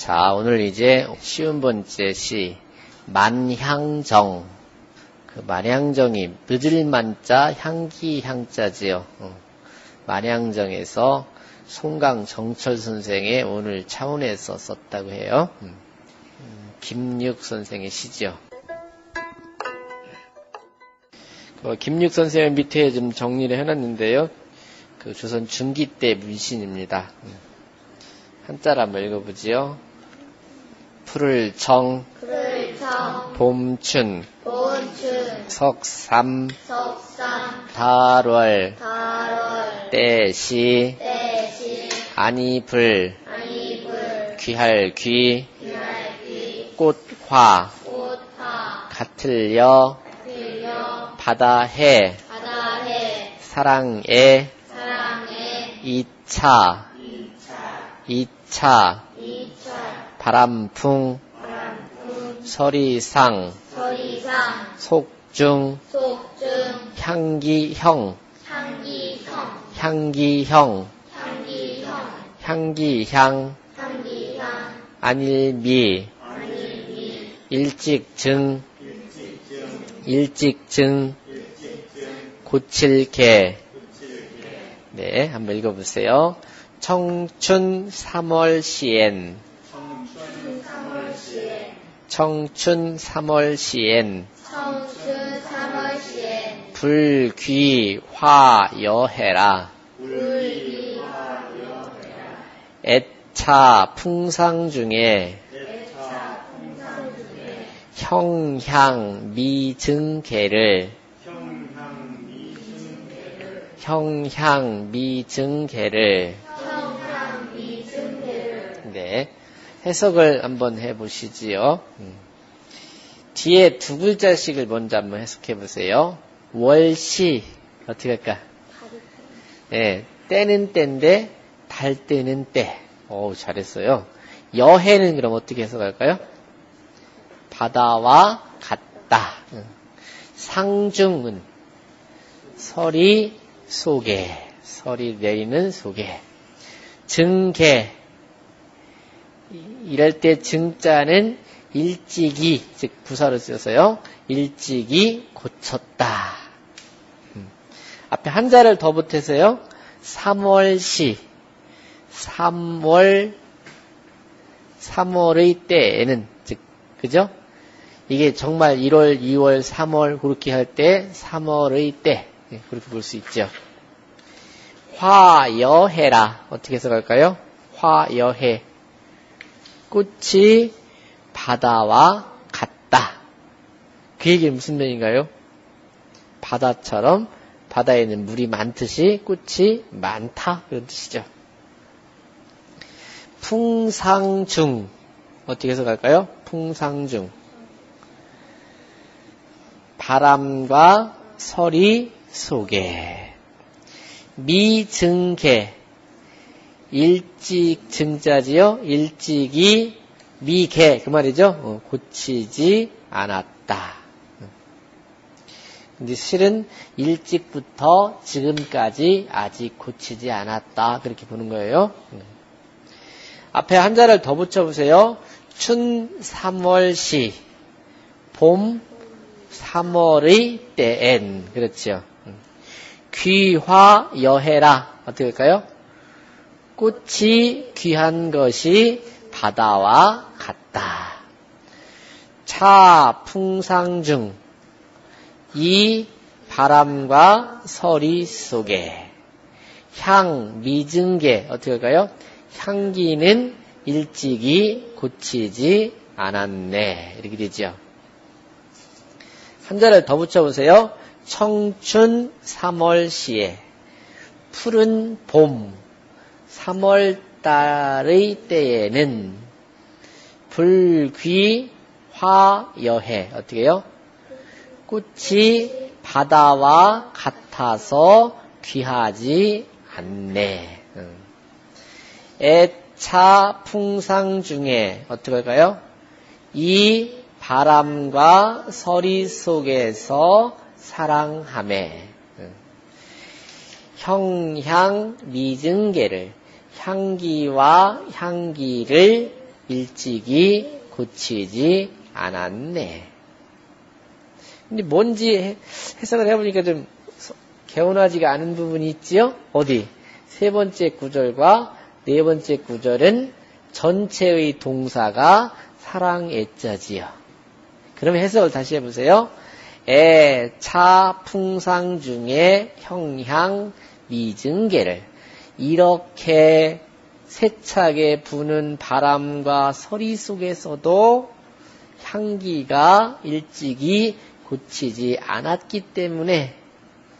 자, 오늘 이제 쉬운 번째 시, 만향정. 그 만향정이 늦을 만자, 향기 향자지요. 어. 만향정에서 송강 정철 선생의 오늘 차원에서 썼다고 해요. 음. 음, 김육 선생의 시죠. 그 김육 선생의 밑에 좀 정리를 해놨는데요. 그 조선 중기 때 문신입니다. 음. 한자를 한번 읽어보지요. 풀을 정, 풀을 청, 봄춘, 본춘, 석삼, 석삼, 달월, 달월, 때시, 때시, 안이불, 안이불, 귀할 귀, 귀할 귀, 꽃화, 꽃화, 같을여, 들려, 바다해, 바다해, 사랑에, 사랑해, 이차, 이차, 이철, 바람풍, 바람풍, 서리상, 서리상, 속중, 속중, 향기형, 향기형, 향기형, 향기향, 안일미, 일찍증, 일찍증, 고칠개. 네, 한번 읽어보세요. 청춘 3월 시엔, 청춘 3월 시엔, 청춘 3월 시엔, 불귀화 여해라. 불기, 애차 풍상 중에 형향 미증계를. 형향 미증계를 청향 미증대를, 네 해석을 한번 해보시지요. 음. 뒤에 두 글자씩을 먼저 한번 해석해 보세요. 월시 어떻게 할까? 네, 때는 때인데 달 때는 때. 오 잘했어요. 여해는 그럼 어떻게 해석할까요? 바다와 같다. 음. 상중은 설이 속에 설이 내리는 속에 증계 이럴 때 증자는 일찍이 즉 부사로 쓰여서요. 일찍이 고쳤다. 음. 앞에 한자를 더 붙여서요. 3월시. 3월 3월의 때에는 즉 그죠? 이게 정말 1월, 2월, 3월 그렇게 할 때 3월의 때. 예, 그렇게 볼 수 있죠. 화여해라. 어떻게 해석할까요? 화여해 꽃이 바다와 같다. 그 얘기는 무슨 말인가요? 바다처럼 바다에는 물이 많듯이 꽃이 많다 그런 뜻이죠. 풍상중 어떻게 해석할까요? 풍상중 바람과 서리 속에 미증계 일찍 증자지요? 일찍이 미개. 그 말이죠? 어, 고치지 않았다. 근데 실은 일찍부터 지금까지 아직 고치지 않았다. 그렇게 보는 거예요. 앞에 한자를 더 붙여보세요. 춘 3월시 봄 3월의 때엔. 그렇죠. 귀화 여해라. 어떻게 할까요? 꽃이 귀한 것이 바다와 같다. 차 풍상 중 이 바람과 서리 속에 향 미증계 어떻게 할까요? 향기는 일찍이 고치지 않았네 이렇게 되죠. 한자를 더 붙여보세요. 청춘 3월시에 푸른 봄 3월 달의 때에는 불귀 화여해 어떻게 해요? 꽃이 바다와 같아서 귀하지 않네. 애차 풍상 중에 어떻게 할까요? 이 바람과 서리 속에서 사랑함에 형향 미증계를 향기와 향기를 일찍이 고치지 않았네. 근데 뭔지 해- 해석을 해보니까 좀 서- 개운하지가 않은 부분이 있지요? 어디? 세 번째 구절과 네 번째 구절은 전체의 동사가 사랑 애자지요. 그럼 해석을 다시 해보세요. 애, 차, 풍상 중에 형향, 미증계를 이렇게 세차게 부는 바람과 서리 속에서도 향기가 일찍이 고치지 않았기 때문에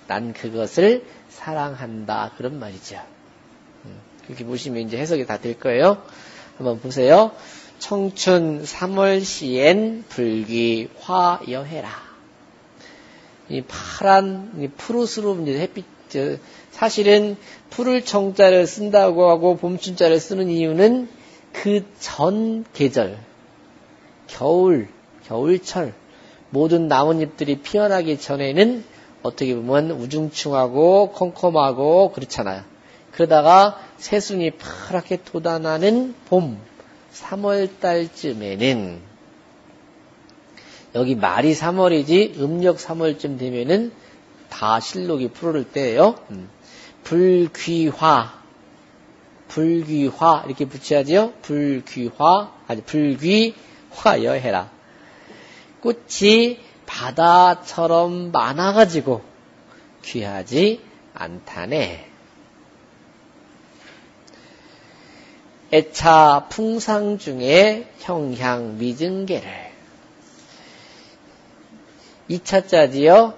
난 그것을 사랑한다. 그런 말이죠. 음, 그렇게 보시면 이제 해석이 다 될 거예요. 한번 보세요. 청춘 3월 시엔 불기 화여해라. 이 파란 이 푸르스름 이제 햇빛 저, 사실은 푸를 청자를 쓴다고 하고 봄춘자를 쓰는 이유는 그 전 계절 겨울 겨울철 모든 나뭇잎들이 피어나기 전에는 어떻게 보면 우중충하고 컴컴하고 그렇잖아요. 그러다가 새순이 파랗게 돋아나는 봄 3월 달쯤에는 여기 말이 3월이지 음력 3월쯤 되면은 다 실록이 푸르를 때예요. 음. 불귀화 불귀화 이렇게 붙여야지요. 불귀화 아니 불귀화여 해라. 꽃이 바다처럼 많아가지고 귀하지 않다네. 애차 풍상 중에 형향 미증계를 2차자지요.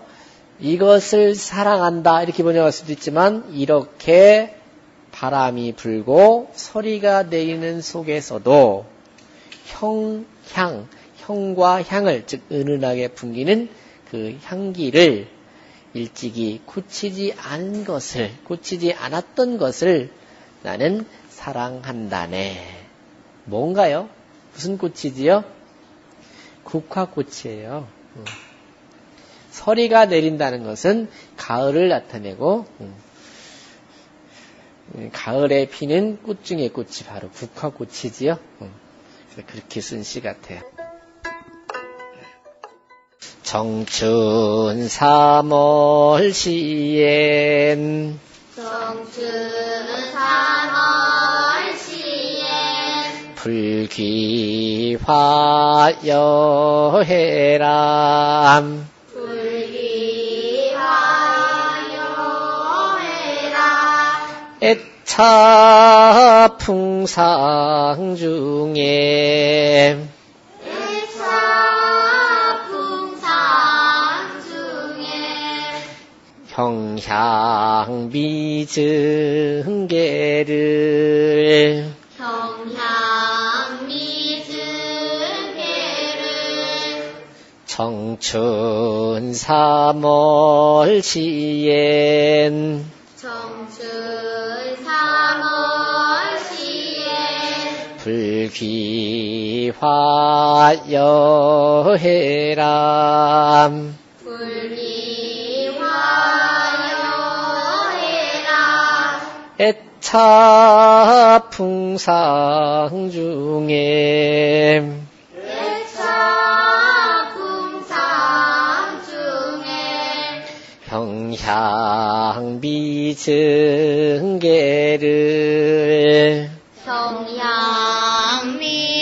이것을 사랑한다 이렇게 번역할 수도 있지만 이렇게 바람이 불고 소리가 내리는 속에서도 형, 향, 형과 향을 즉 은은하게 풍기는 그 향기를 일찍이 고치지 않은 것을 고치지 않았던 것을 나는 사랑한다네. 뭔가요? 무슨 꽃이지요? 국화꽃이에요. 음. 서리가 내린다는 것은 가을을 나타내고 음. 음, 가을에 피는 꽃 중의 꽃이 바로 국화꽃이지요. 음. 그렇게 쓴 시 같아요. 청춘 3월 시엔 청춘 3월 시엔 불기화여해람 애차 풍상 중에. 애차 풍상 중에. 형향 미증계를. 경향 미증계를. 청춘 3월 시엔 청춘 불기화여해람 불기화여해라. 애차 풍상 중에 애차 풍상 중에 형향 미증계를 等你